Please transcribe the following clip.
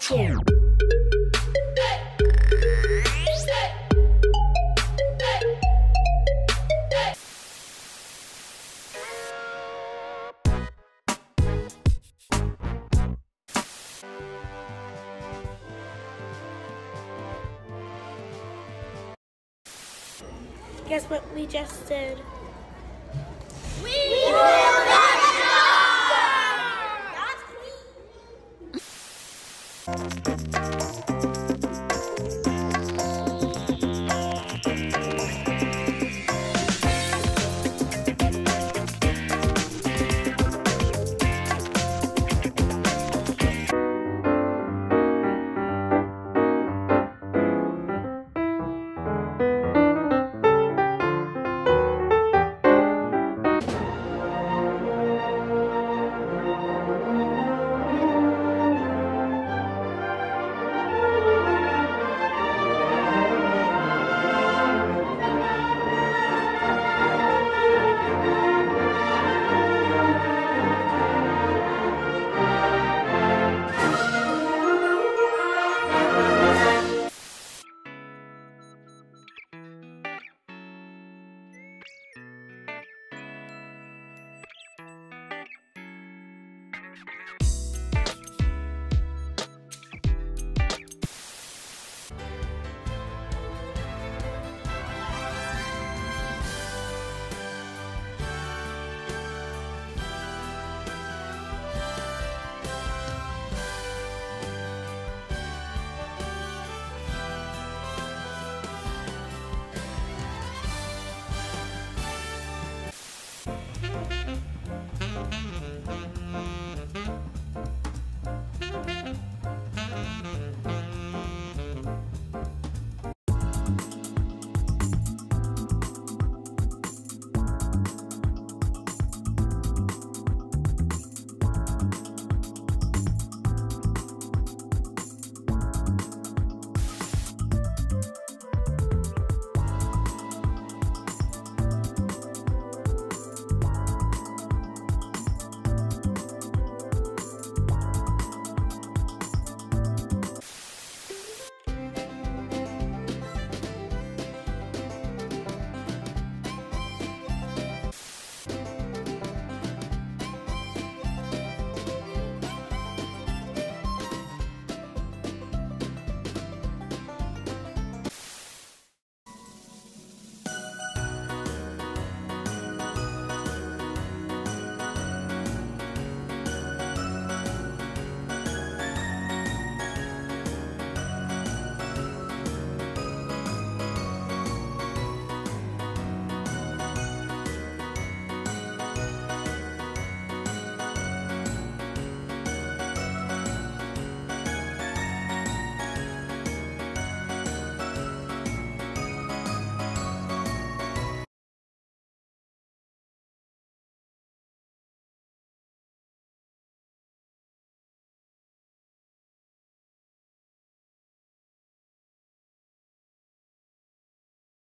two. Guess what we just did? We